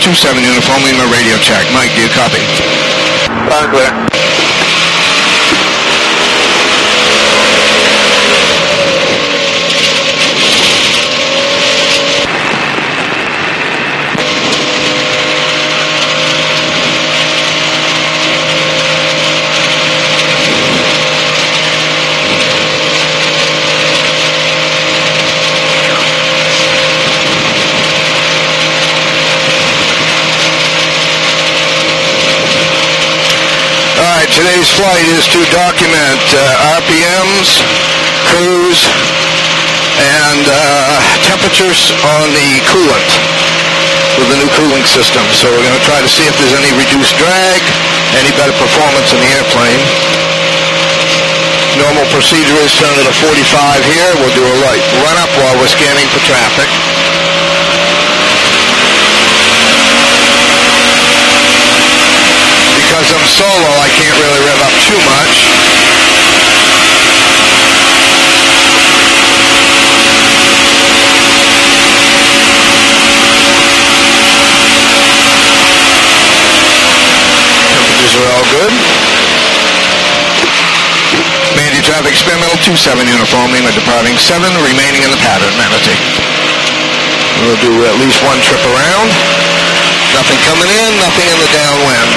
027 uniform, Lima radio check. Mike, do you copy? Sound clear. Flight is to document uh, RPMs, cruise, and uh, temperatures on the coolant with the new cooling system. So we're going to try to see if there's any reduced drag, any better performance in the airplane. Normal procedure is turn it to 45 here. We'll do a light run up while we're scanning for traffic. Because I'm solo, I can't really rev up too much. Temperatures are all good. Manatee traffic experimental 27 uniform, Lima departing 7, remaining in the pattern, Manatee. We'll do at least one trip around. Nothing coming in, nothing in the downwind.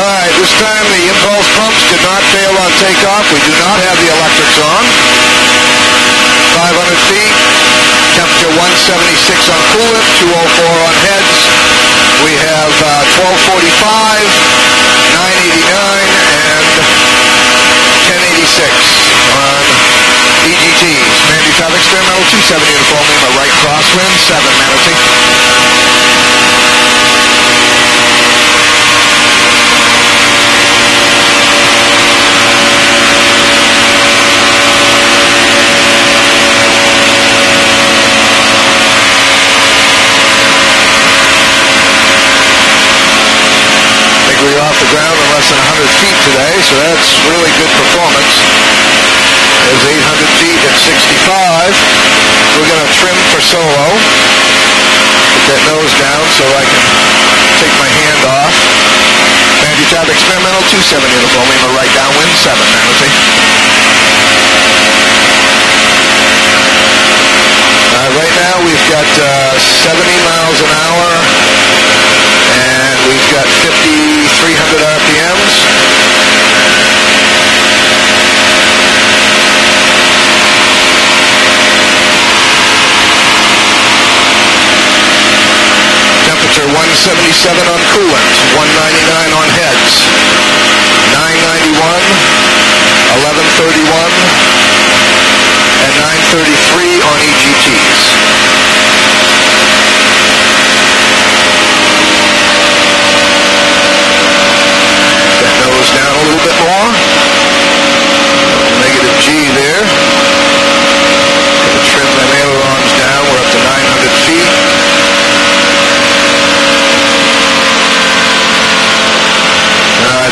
All right, this time pumps did not fail on takeoff. We do not have the electrics on. 500 feet, temperature 176 on coolant, 204 on heads. We have uh, 1245, 989, and 1086 on EGTs. Manatee Traffic Experimental 270 uniform Lima, right crosswind, 7 Manatee. I think we were off the ground in less than 100 feet today, so that's really good performance. There's 800 feet at 65. We're going to trim for solo. Put that nose down so I can take my hand off. Manatee Traffic Experimental 27 uniform, Lima right downwind, 7 Manatee. Uh, right now we've got uh, 70 miles an hour and we've got 5,300 RPMs. Temperature 177 on coolant, 199 on heads, 991, 1131, and 933 on EGTs. That nose down a little bit more. Negative G there. Gonna trim them ailerons down. We're up to 900 feet.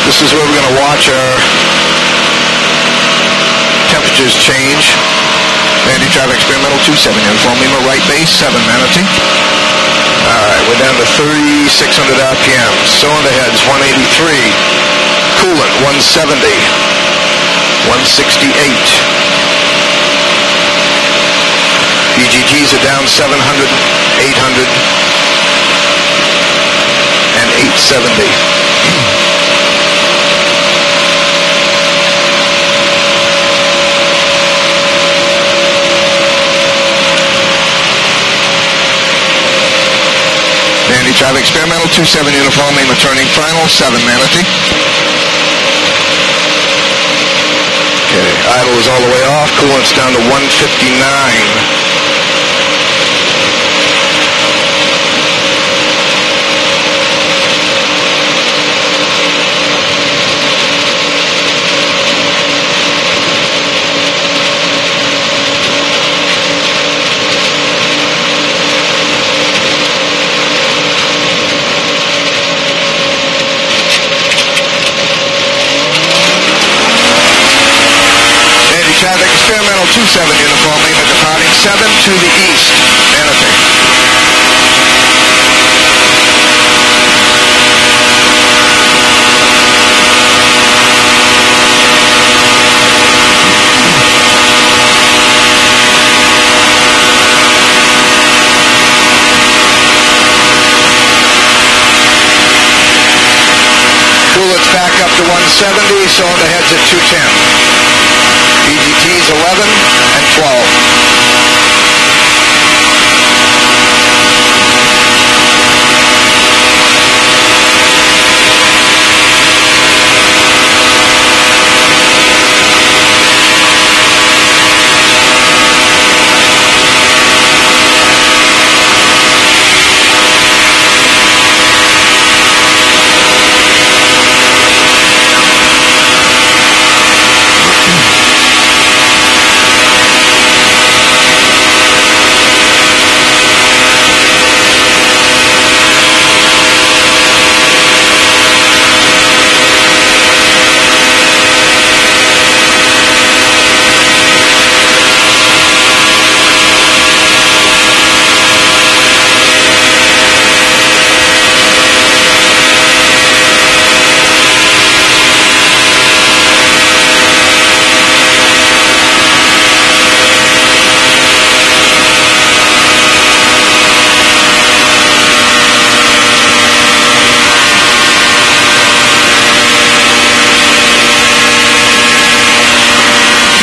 This is where we're going to watch our temperatures change. Manatee Traffic Experimental 27 Uniform Lima, 7 Manatee. Alright, we're down to 3,600 RPM. Cylinder heads, 183. Coolant, 170. 168. EGTs are down 700, 800, and 870. Manatee Traffic Experimental 27 Uniform Lima returning final 7 Manatee. Okay, idle is all the way off. Coolant's down to 159. Manatee Traffic Experimental 27 Uniform Lima departing 7 to the east. Manatee. Coolant's back up to 170, cylinder heads at 210. EGT's 11 and 12.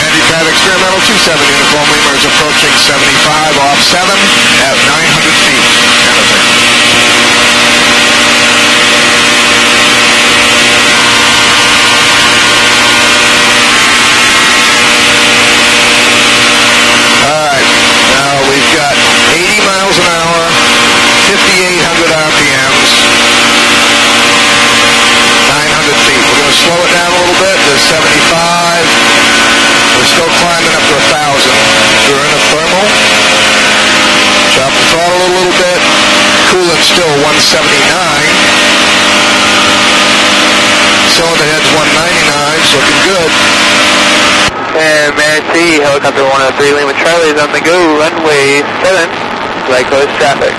Manatee Traffic Experimental 27 Uniform Lima is approaching 75 off 7 at 900 feet. Manatee. Alright, now we've got 80 miles an hour, 5,800 RPMs, 900 feet. We're going to slow it down a little bit to 75. We're still climbing up to 1,000. We're in a thermal. Drop the throttle a little bit. Coolant still 179. Cylinder head's 199. It's looking good. And Manatee, helicopter 103, Lima Charlie is on the go, runway 7, light coast traffic.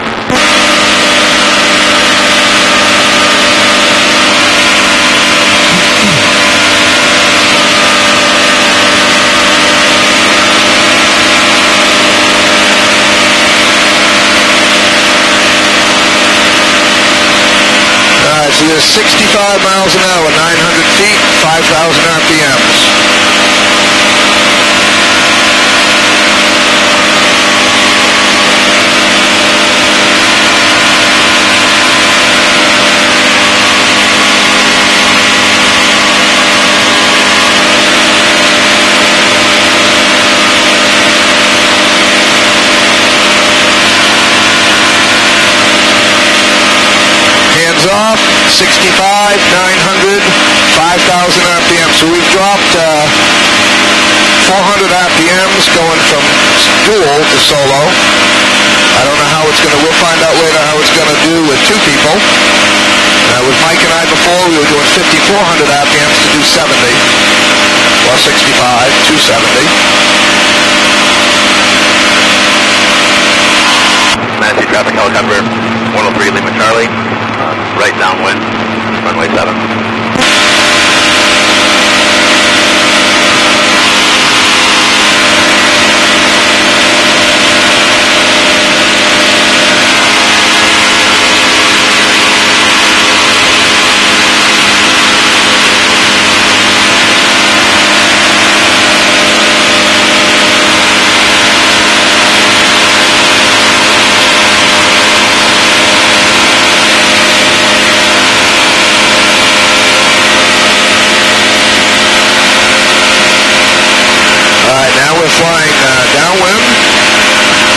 Alright, so you're 65 miles an hour, 900 feet, 5,000 RPMs. Off, 65, 900, 5,000 RPM. So we've dropped uh, 400 RPMs going from dual to solo. I don't know how it's going to, we'll find out later how it's going to do with two people. Uh, with Mike and I before, we were doing 5,400 RPMs to do 70. Well, 65, 270. Manatee traffic helicopter 103 Lima Charlie, uh, right downwind, runway 7. All right, now we're flying uh, downwind.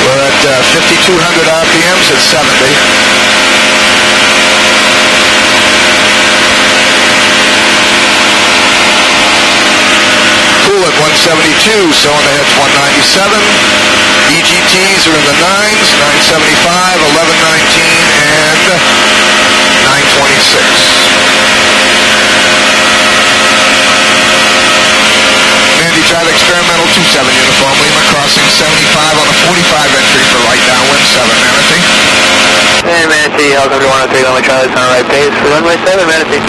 We're at uh, 5,200 RPMs at 70. Cool at 172, cylinder heads 197. EGTs are in the 9s, 975, 1119, and 926. Manatee Drive Experimental 27 Uniform Lima crossing 75 on the 45 entry for right downwind 7 Manatee. Hey, Manatee, helicopter 103 Lima Charlie, on the right for runway 7, Manatee.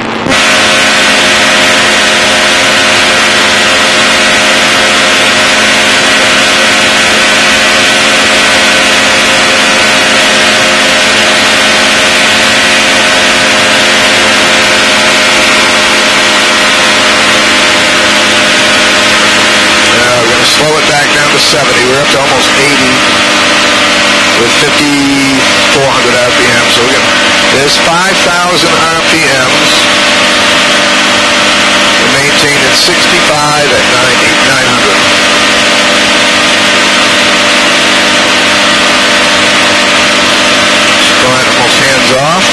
Uh, we're going to slow it back down to 70. We're up to almost 80 with 5,400 RPM. So gonna, there's 5,000 RPMs. maintained at 65 at 900. Just going almost hands off.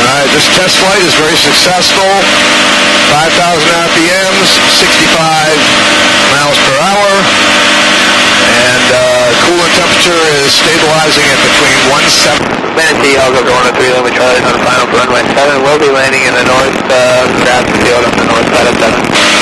All right, this test flight is very successful. 5,000 RPMs, 65 miles per hour, and uh, coolant temperature is stabilizing at between 17. Manatee, helicopter 103 Lima Charlie, on final runway 7. We'll be landing in the north uh, field on the north side of 7.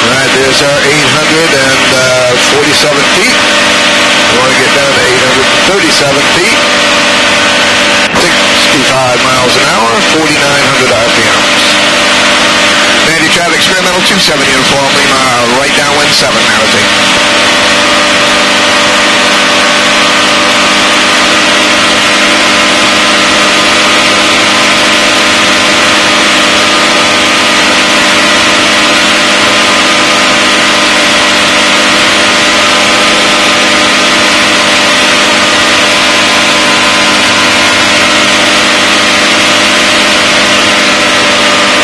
All right, there's our 847 uh, feet. We want to get down to 837 feet. 65 miles an hour, 4,900 RPMs. Manatee Traffic Experimental 270 Uniform Lima, right downwind 7, Manatee.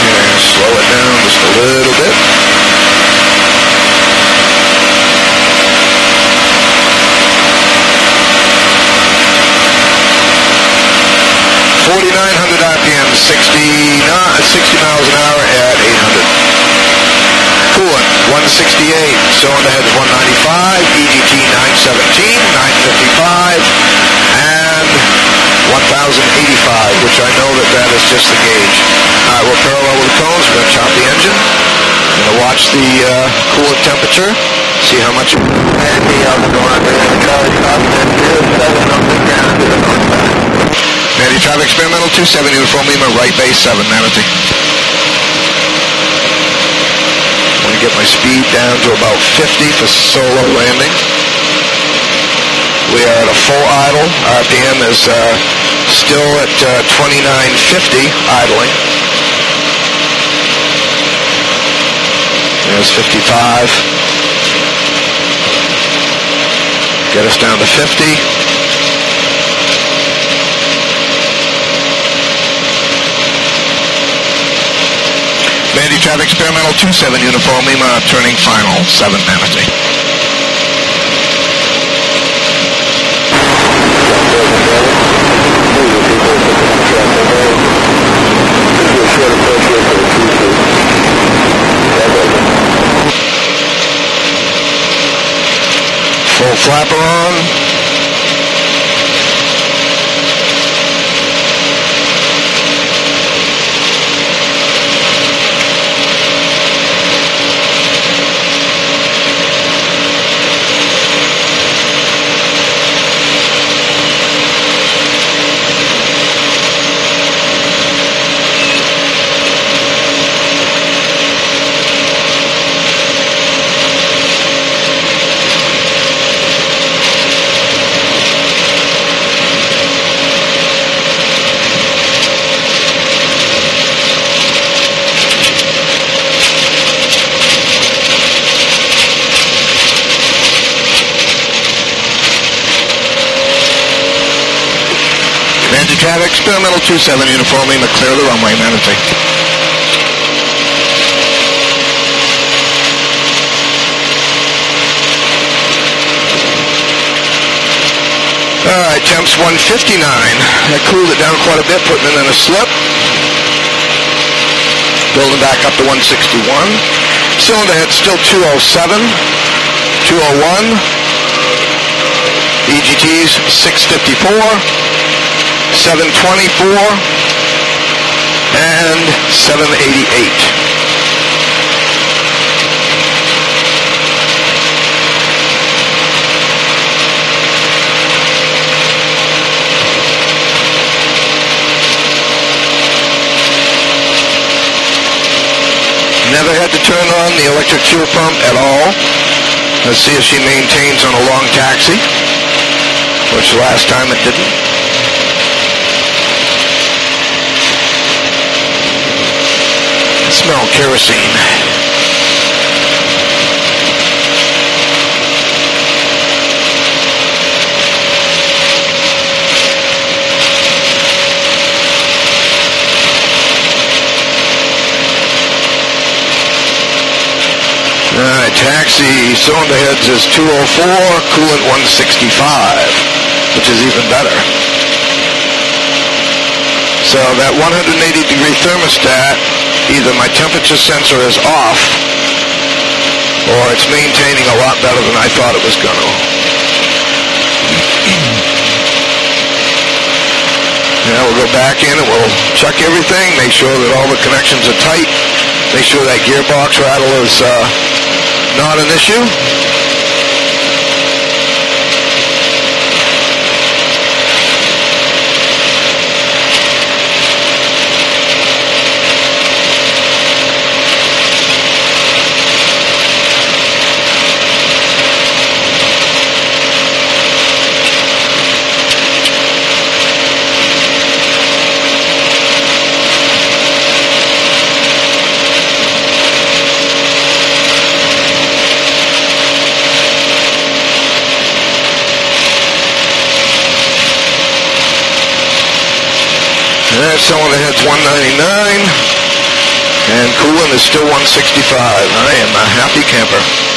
And slow it down just a little bit. Forty-nine hundred RPM, 60, not, 60 miles an hour at 800. Coolant, 168. Cylinder 195. EGT 917, 955, and 1085, which I know that that is just the gauge. All right, we're parallel with the cones. We're going to chop the engine. Going to watch the uh, coolant temperature. See how much. Manatee, helicopter 103 Lima Charlie, crossing 07 on the ground to the north side. Manatee Traffic Experimental 27 Uniform Lima, right base 7, Manatee. To get my speed down to about 50 for solo landing. We are at a full idle. RPM is uh, still at uh, 2950 idling. There's 55. Get us down to 50. Manatee Traffic Experimental 27 Uniform Lima turning final 7 Manatee. Full flapper on. Traffic, experimental 27 uniform Lima, clear the runway, Manatee. All right, temps 159. I cooled it down quite a bit, putting it in a slip. Building back up to 161. Cylinder head still 207, 201. EGTs 654. 724 and 788. Never had to turn on the electric fuel pump at all. Let's see if she maintains on a long taxi, which last time it didn't. Smell kerosene. All right, taxi cylinder heads is 204, coolant 165, which is even better. So that 180 degree thermostat either my temperature sensor is off or it's maintaining a lot better than I thought it was going to. Now we'll go back in and we'll check everything, make sure that all the connections are tight, make sure that gearbox rattle is uh, not an issue. That's someone that cylinder head's 199 and coolant is still 165. I am a happy camper.